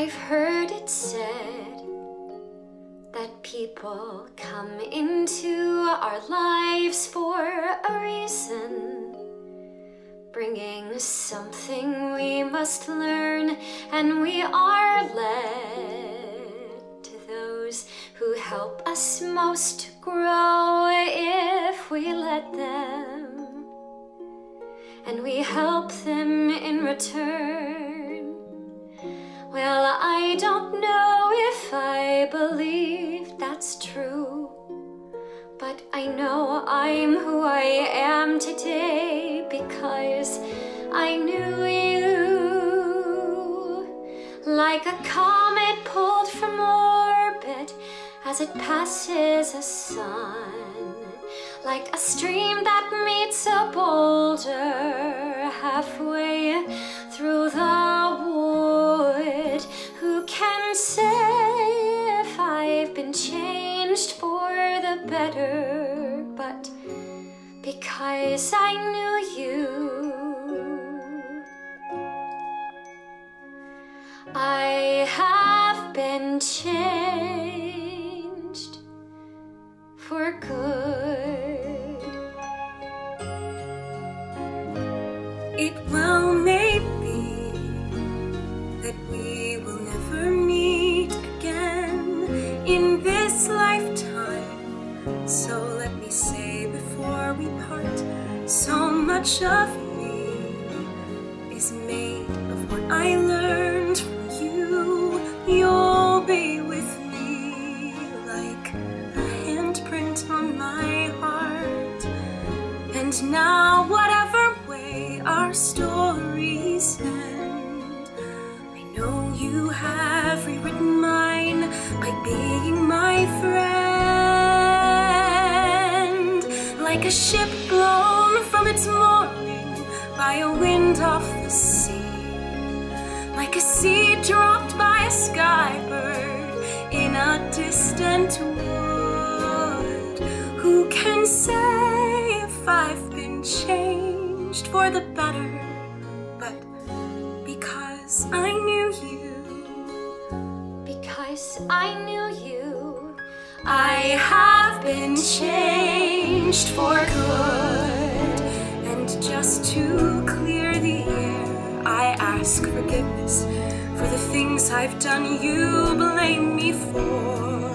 I've heard it said that people come into our lives for a reason, bringing something we must learn, and we are led to those who help us most grow if we let them, and we help them in return. Know if I believe that's true, but I know I'm who I am today because I knew you. Like a comet pulled from orbit as it passes a sun, like a stream that meets a boulder halfway changed for the better? But because I knew you, I have been changed for good. So let me say before we part, so much of me is made of what I learned from you. You'll be with me like a handprint on my heart. And now, whatever way our stories end, I know you have rewritten mine a ship blown from its mooring by a wind off the sea. Like a seed dropped by a skybird in a distant wood. Who can say if I've been changed for the better? But because I knew you, Because I knew you, I have been changed for good. And just to clear the air, I ask forgiveness for the things I've done you blame me for.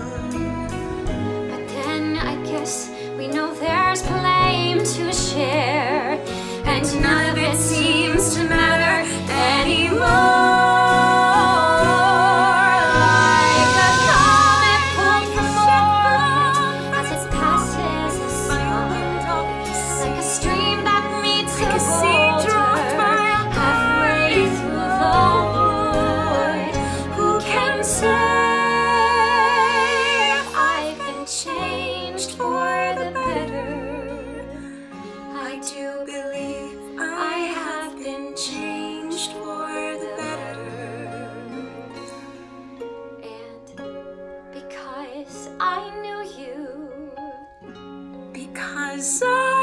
but then I guess we know there's blame Cause I